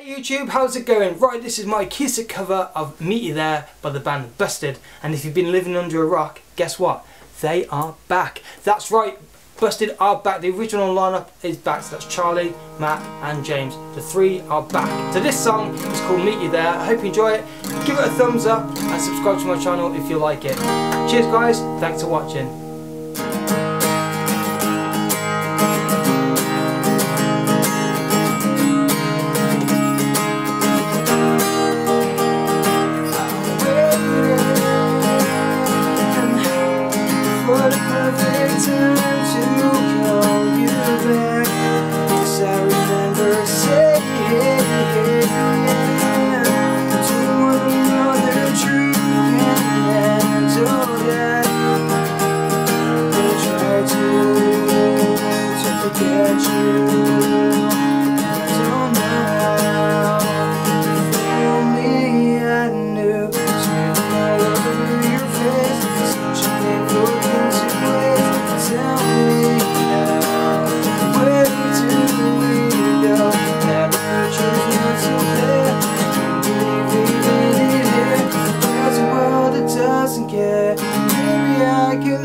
Hey YouTube, how's it going? Right, this is my It cover of Meet You There by the band Busted. And if you've been living under a rock, guess what? They are back. That's right, Busted are back. The original lineup is back. So that's Charlie, Matt and James. The three are back. So this song is called Meet You There. I hope you enjoy it. Give it a thumbs up and subscribe to my channel if you like it. Cheers guys, thanks for watching. What a perfect time to call you back. Yes, I remember saying yeah To one another drink and all that I try to, to forget you?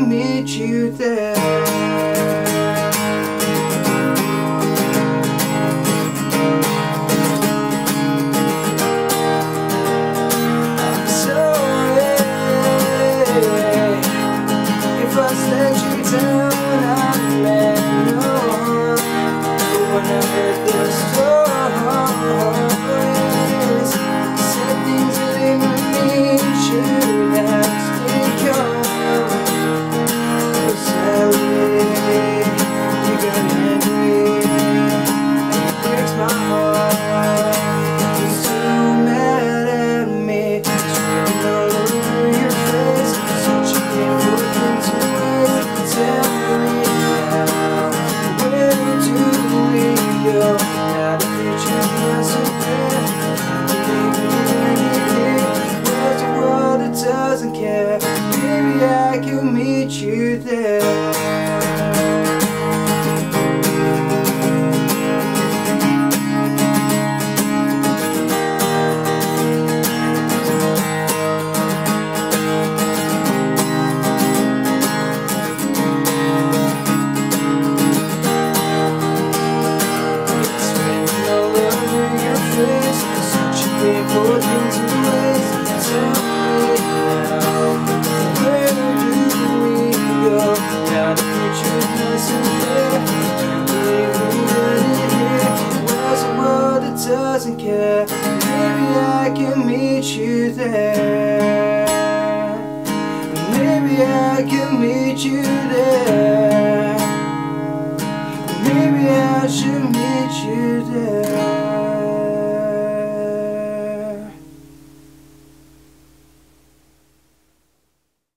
Meet you there there. Maybe I can meet you there. Maybe I should